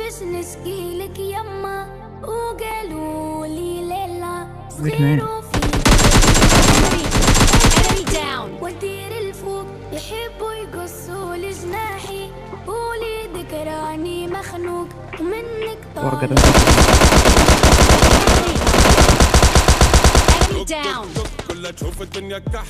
باش نشكي لك يما وقالوا لي ليلى صغير وفي ودير الفوق يحبوا يقصوا لجناحي وليدك راني مخنوق ومنك طالع كلها تشوف الدنيا كح